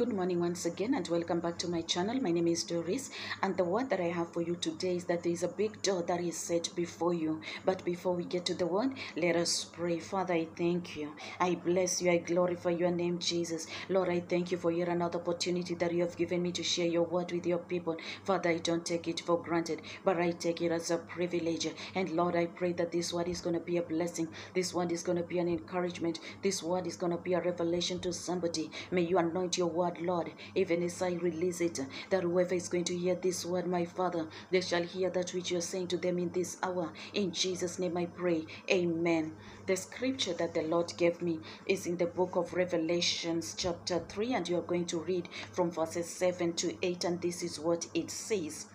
Good morning once again and welcome back to my channel. My name is Doris and the word that I have for you today is that there is a big door that is set before you. But before we get to the word, let us pray. Father, I thank you. I bless you. I glorify your name, Jesus. Lord, I thank you for yet another opportunity that you have given me to share your word with your people. Father, I don't take it for granted, but I take it as a privilege. And Lord, I pray that this word is going to be a blessing. This word is going to be an encouragement. This word is going to be a revelation to somebody. May you anoint your word, Lord, even as I release it, that whoever is going to hear this word, my Father, they shall hear that which you're saying to them in this hour. In Jesus' name I pray. Amen. The scripture that the Lord gave me is in the book of Revelations, chapter 3, and you are going to read from verses 7 to 8, and this is what it says.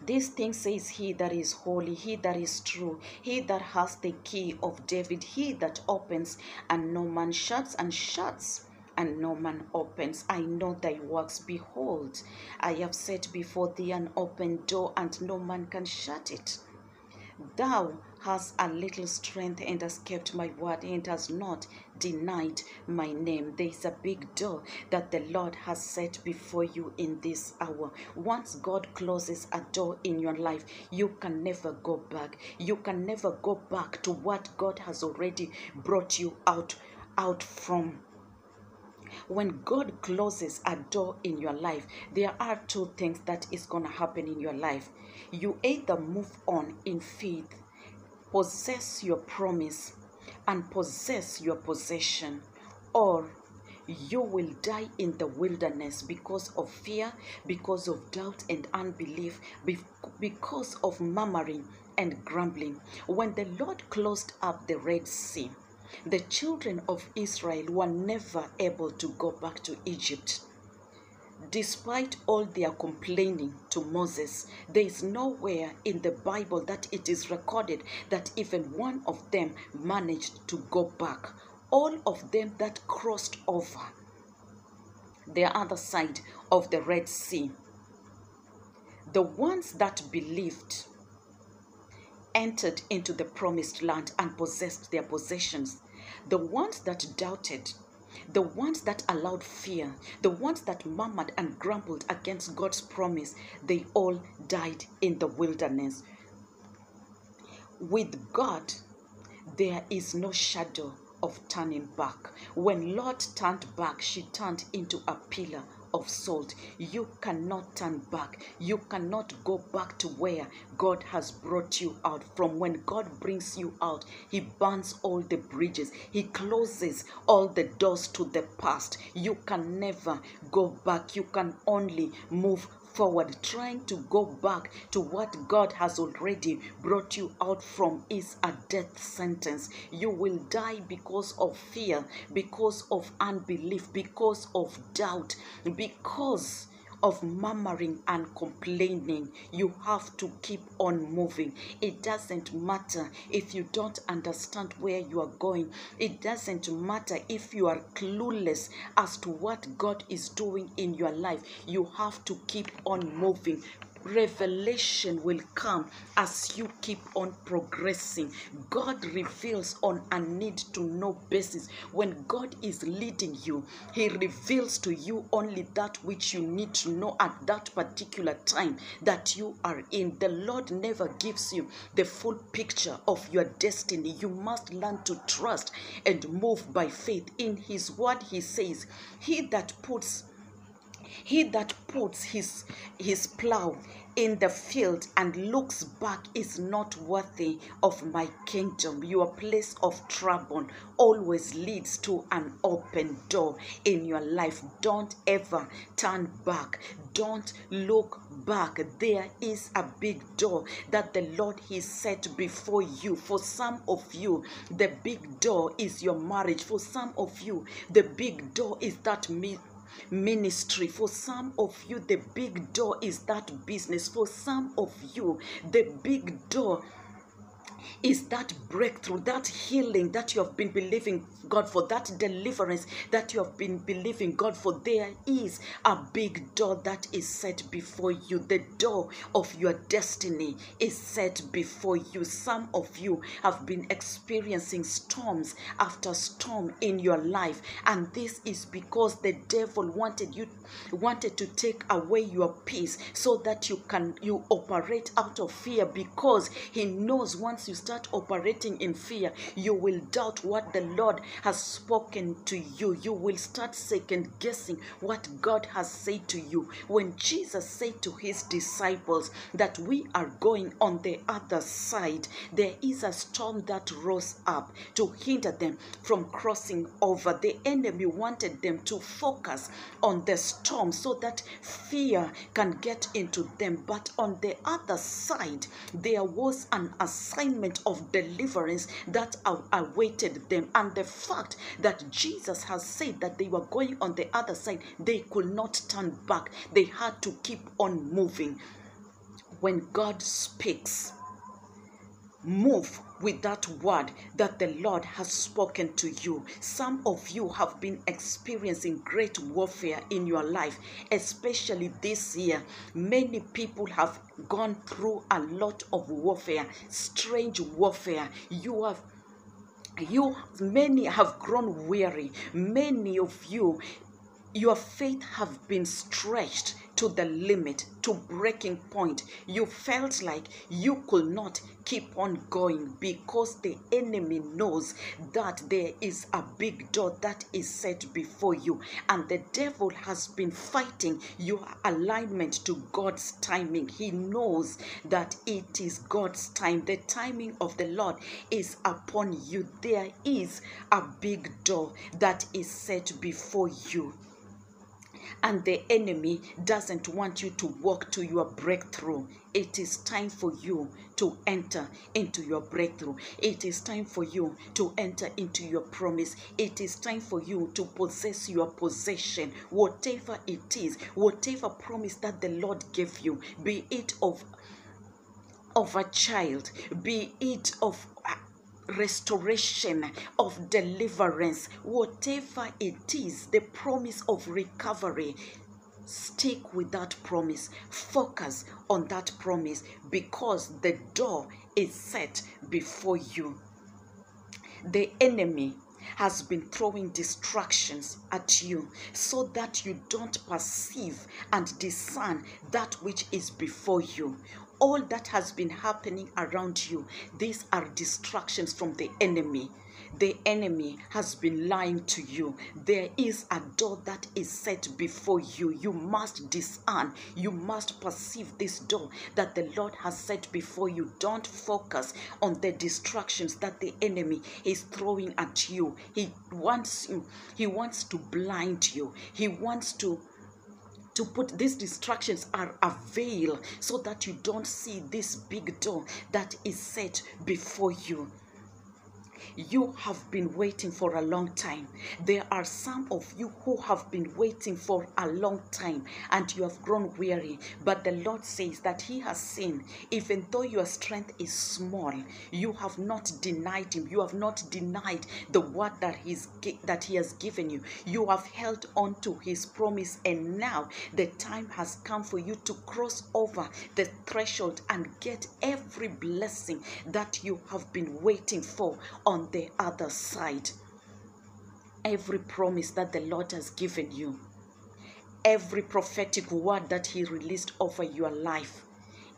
This thing says he that is holy, he that is true, he that has the key of David, he that opens and no man shuts, and shuts and no man opens. I know thy works. Behold, I have set before thee an open door, and no man can shut it. Thou hast a little strength and hast kept my word and hast not denied my name. There is a big door that the Lord has set before you in this hour. Once God closes a door in your life, you can never go back. You can never go back to what God has already brought you out out from when God closes a door in your life, there are two things that is going to happen in your life. You either move on in faith, possess your promise, and possess your possession, or you will die in the wilderness because of fear, because of doubt and unbelief, because of murmuring and grumbling. When the Lord closed up the Red Sea, the children of Israel were never able to go back to Egypt. Despite all their complaining to Moses, there is nowhere in the Bible that it is recorded that even one of them managed to go back. All of them that crossed over the other side of the Red Sea, the ones that believed entered into the promised land and possessed their possessions. The ones that doubted, the ones that allowed fear, the ones that murmured and grumbled against God's promise, they all died in the wilderness. With God, there is no shadow of turning back. When Lot turned back, she turned into a pillar of salt. You cannot turn back. You cannot go back to where God has brought you out from. When God brings you out, He burns all the bridges, He closes all the doors to the past. You can never go back. You can only move forward, trying to go back to what God has already brought you out from is a death sentence. You will die because of fear, because of unbelief, because of doubt, because of murmuring and complaining. You have to keep on moving. It doesn't matter if you don't understand where you are going. It doesn't matter if you are clueless as to what God is doing in your life. You have to keep on moving revelation will come as you keep on progressing. God reveals on a need to know basis. When God is leading you, He reveals to you only that which you need to know at that particular time that you are in. The Lord never gives you the full picture of your destiny. You must learn to trust and move by faith. In His word, He says, He that puts he that puts his his plow in the field and looks back is not worthy of my kingdom. Your place of trouble always leads to an open door in your life. Don't ever turn back. Don't look back. There is a big door that the Lord He set before you. For some of you, the big door is your marriage. For some of you, the big door is that me ministry. For some of you, the big door is that business. For some of you, the big door is that breakthrough, that healing that you have been believing God for, that deliverance that you have been believing God for. There is a big door that is set before you. The door of your destiny is set before you. Some of you have been experiencing storms after storm in your life, and this is because the devil wanted you wanted to take away your peace so that you can you operate out of fear because he knows once you start operating in fear you will doubt what the lord has spoken to you. You will start second guessing what god has said to you. When jesus said to his disciples that we are going on the other side there is a storm that rose up to hinder them from crossing over. The enemy wanted them to focus on the storm so that fear can get into them. But on the other side, there was an assignment of deliverance that awaited them. And the fact that Jesus has said that they were going on the other side, they could not turn back. They had to keep on moving. When God speaks, move with that word that the Lord has spoken to you. Some of you have been experiencing great warfare in your life, especially this year. Many people have gone through a lot of warfare, strange warfare. You have you many have grown weary many of you your faith have been stretched to the limit to breaking point. You felt like you could not keep on going because the enemy knows that there is a big door that is set before you. And the devil has been fighting your alignment to God's timing. He knows that it is God's time. The timing of the Lord is upon you. There is a big door that is set before you and the enemy doesn't want you to walk to your breakthrough. It is time for you to enter into your breakthrough. It is time for you to enter into your promise. It is time for you to possess your possession, whatever it is, whatever promise that the Lord gave you, be it of of a child, be it of restoration, of deliverance, whatever it is, the promise of recovery. Stick with that promise, focus on that promise because the door is set before you. The enemy has been throwing distractions at you so that you don't perceive and discern that which is before you. All that has been happening around you, these are distractions from the enemy. The enemy has been lying to you. There is a door that is set before you. You must discern, you must perceive this door that the Lord has set before you. Don't focus on the distractions that the enemy is throwing at you. He wants you, he wants to blind you, he wants to to put these distractions are a veil so that you don't see this big door that is set before you you have been waiting for a long time. There are some of you who have been waiting for a long time and you have grown weary. But the Lord says that He has seen, even though your strength is small, you have not denied Him. You have not denied the word that He's that He has given you. You have held on to His promise, and now the time has come for you to cross over the threshold and get every blessing that you have been waiting for on the other side. Every promise that the Lord has given you, every prophetic word that He released over your life,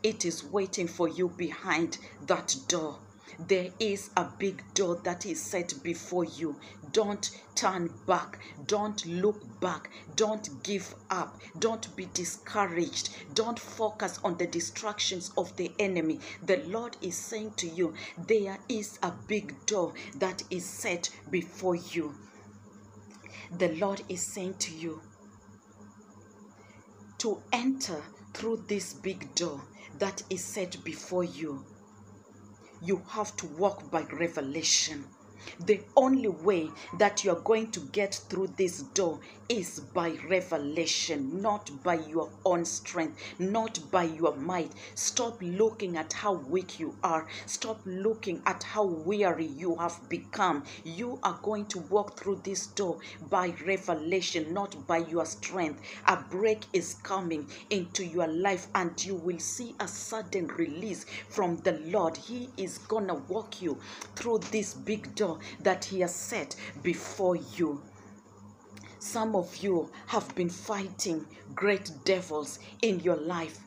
it is waiting for you behind that door. There is a big door that is set before you. Don't turn back. Don't look back. Don't give up. Don't be discouraged. Don't focus on the distractions of the enemy. The Lord is saying to you, there is a big door that is set before you. The Lord is saying to you, to enter through this big door that is set before you, you have to walk by revelation. The only way that you're going to get through this door is by revelation, not by your own strength, not by your might. Stop looking at how weak you are. Stop looking at how weary you have become. You are going to walk through this door by revelation, not by your strength. A break is coming into your life, and you will see a sudden release from the Lord. He is gonna walk you through this big door that He has set before you. Some of you have been fighting great devils in your life.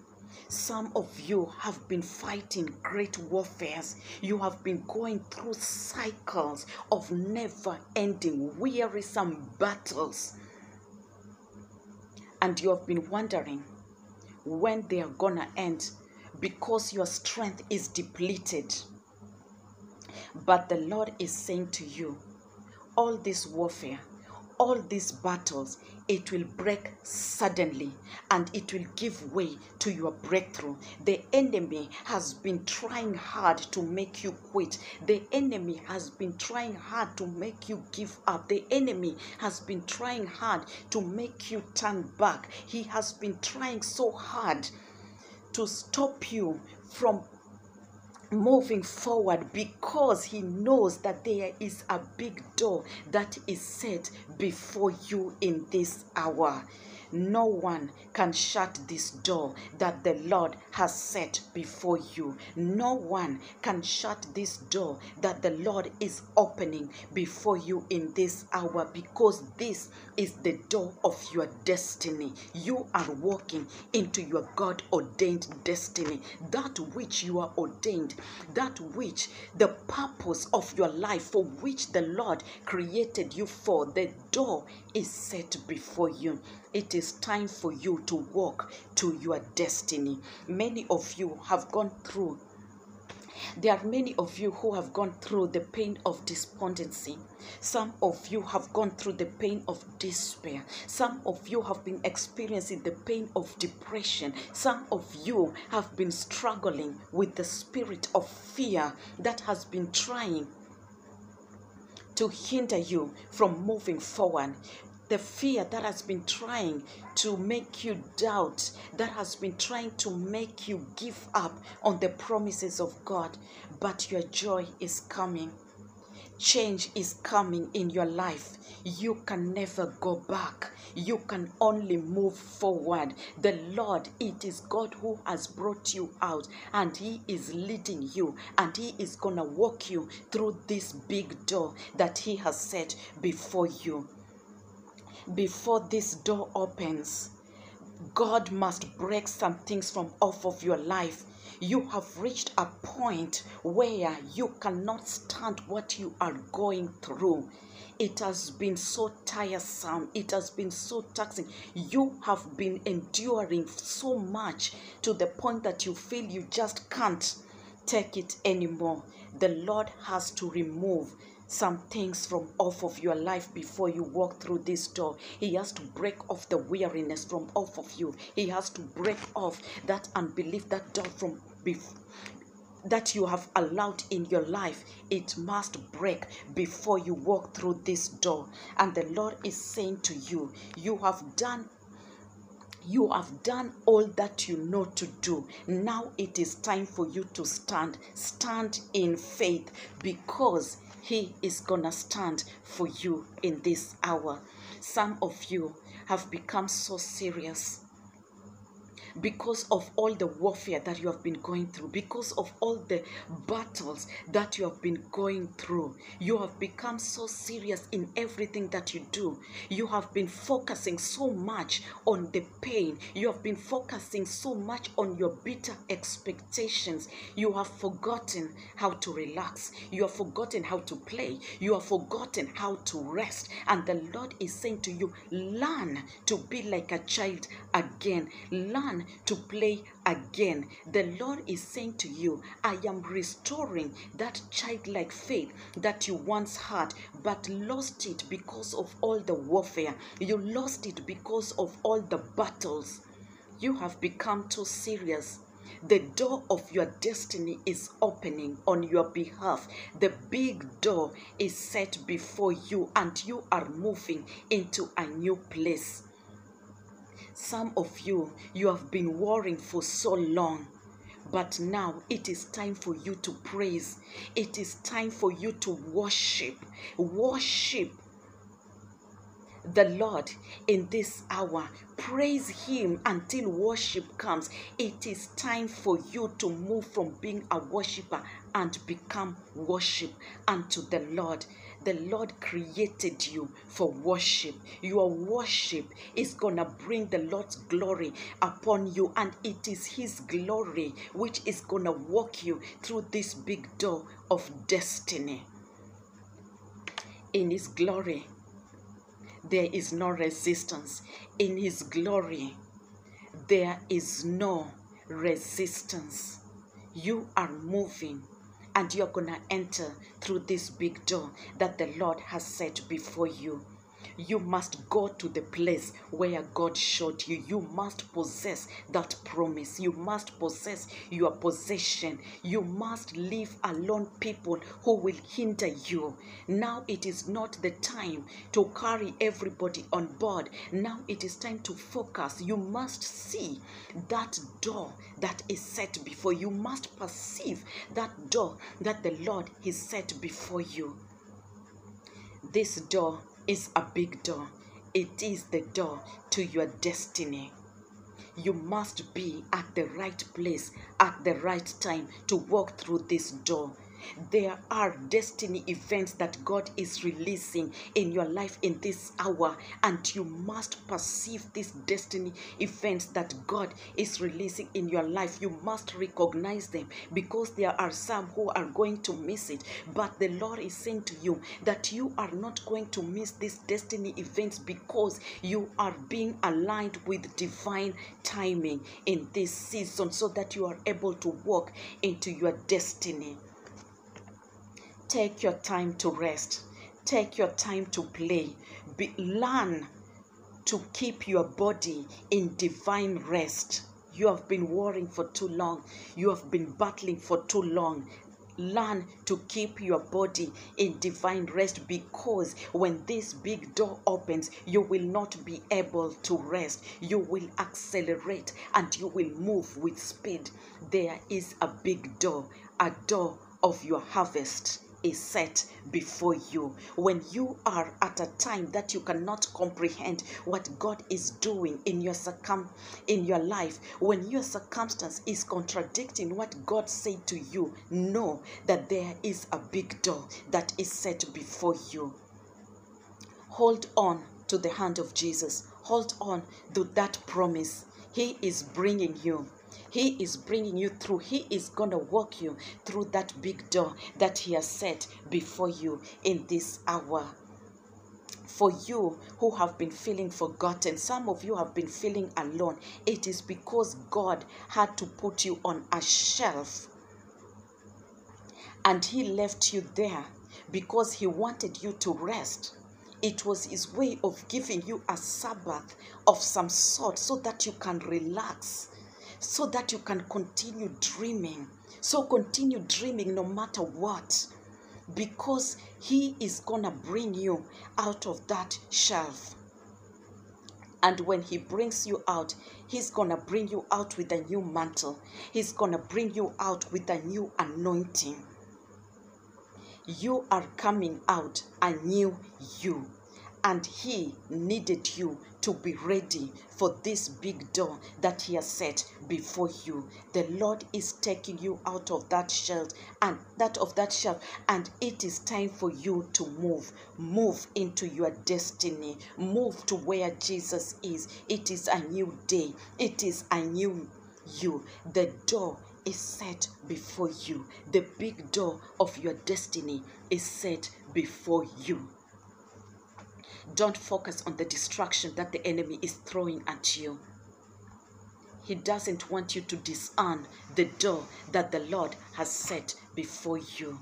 Some of you have been fighting great warfares. You have been going through cycles of never ending, wearisome battles. And you have been wondering when they are gonna end because your strength is depleted. But the Lord is saying to you, all this warfare, all these battles, it will break suddenly and it will give way to your breakthrough. The enemy has been trying hard to make you quit. The enemy has been trying hard to make you give up. The enemy has been trying hard to make you turn back. He has been trying so hard to stop you from moving forward because he knows that there is a big door that is set before you in this hour. No one can shut this door that the Lord has set before you. No one can shut this door that the Lord is opening before you in this hour because this is the door of your destiny. You are walking into your God ordained destiny, that which you are ordained, that which the purpose of your life for which the Lord created you for. The door is set before you. It is time for you to walk to your destiny. Many of you have gone through there are many of you who have gone through the pain of despondency. Some of you have gone through the pain of despair. Some of you have been experiencing the pain of depression. Some of you have been struggling with the spirit of fear that has been trying to hinder you from moving forward. The fear that has been trying to make you doubt, that has been trying to make you give up on the promises of God. But your joy is coming. Change is coming in your life. You can never go back. You can only move forward. The Lord, it is God who has brought you out and He is leading you and He is going to walk you through this big door that He has set before you. Before this door opens, God must break some things from off of your life. You have reached a point where you cannot stand what you are going through. It has been so tiresome. It has been so taxing. You have been enduring so much to the point that you feel you just can't take it anymore. The Lord has to remove some things from off of your life before you walk through this door. He has to break off the weariness from off of you. He has to break off that unbelief, that doubt from bef- that you have allowed in your life. It must break before you walk through this door. And the Lord is saying to you, you have done you have done all that you know to do. Now it is time for you to stand. Stand in faith because He is gonna stand for you in this hour. Some of you have become so serious because of all the warfare that you have been going through, because of all the battles that you have been going through. You have become so serious in everything that you do. You have been focusing so much on the pain. You have been focusing so much on your bitter expectations. You have forgotten how to relax. You have forgotten how to play. You have forgotten how to rest. And the Lord is saying to you, learn to be like a child again. Learn to play again. The Lord is saying to you, I am restoring that childlike faith that you once had, but lost it because of all the warfare. You lost it because of all the battles. You have become too serious The door of your destiny is opening on your behalf. The big door is set before you, and you are moving into a new place. Some of you, you have been worrying for so long. But now it is time for you to praise. It is time for you to worship. Worship the Lord in this hour. Praise Him until worship comes. It is time for you to move from being a worshiper and become worship unto the Lord. The Lord created you for worship. Your worship is going to bring the Lord's glory upon you, and it is His glory which is going to walk you through this big door of destiny. In His glory, there is no resistance. In His glory, there is no resistance. You are moving and you're going to enter through this big door that the Lord has set before you. You must go to the place where God showed you. You must possess that promise. You must possess your possession. You must leave alone people who will hinder you. Now it is not the time to carry everybody on board. Now it is time to focus. You must see that door that is set before you. Must perceive that door that the Lord has set before you. This door is a big door. It is the door to your destiny. You must be at the right place at the right time to walk through this door. There are destiny events that God is releasing in your life in this hour, and you must perceive these destiny events that God is releasing in your life. You must recognize them because there are some who are going to miss it. But the Lord is saying to you that you are not going to miss these destiny events because you are being aligned with divine timing in this season so that you are able to walk into your destiny. Take your time to rest. Take your time to play. Be, learn to keep your body in divine rest. You have been worrying for too long. You have been battling for too long. Learn to keep your body in divine rest because when this big door opens, you will not be able to rest. You will accelerate and you will move with speed. There is a big door, a door of your harvest is set before you. When you are at a time that you cannot comprehend what God is doing in your circum in your life, when your circumstance is contradicting what God said to you, know that there is a big door that is set before you. Hold on to the hand of Jesus. Hold on to that promise. He is bringing you he is bringing you through. He is going to walk you through that big door that He has set before you in this hour. For you who have been feeling forgotten, some of you have been feeling alone. It is because God had to put you on a shelf and He left you there because He wanted you to rest. It was His way of giving you a Sabbath of some sort so that you can relax so that you can continue dreaming. So continue dreaming no matter what, because He is gonna bring you out of that shelf. And when He brings you out, He's gonna bring you out with a new mantle, He's gonna bring you out with a new anointing. You are coming out a new you and he needed you to be ready for this big door that he has set before you. The lord is taking you out of that shelf and that of that shelf and it is time for you to move. Move into your destiny. Move to where jesus is. It is a new day. It is a new you. The door is set before you. The big door of your destiny is set before you don't focus on the distraction that the enemy is throwing at you. He doesn't want you to discern the door that the Lord has set before you.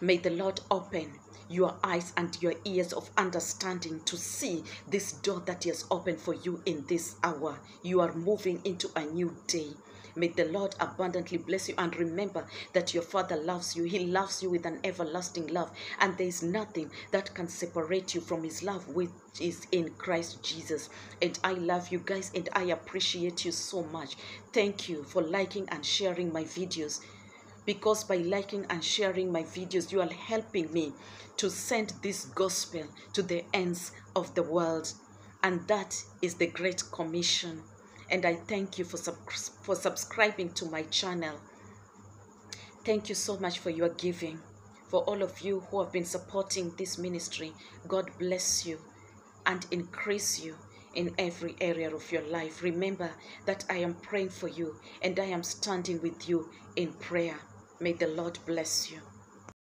May the Lord open your eyes and your ears of understanding to see this door that He has opened for you in this hour. You are moving into a new day. May the Lord abundantly bless you. And remember that your Father loves you. He loves you with an everlasting love. And there is nothing that can separate you from His love, which is in Christ Jesus. And I love you guys and I appreciate you so much. Thank you for liking and sharing my videos because by liking and sharing my videos, you are helping me to send this gospel to the ends of the world. And that is the Great Commission. And I thank you for, sub- for subscribing to my channel. Thank you so much for your giving. For all of you who have been supporting this ministry, God bless you and increase you in every area of your life. Remember that I am praying for you and I am standing with you in prayer. May the Lord bless you.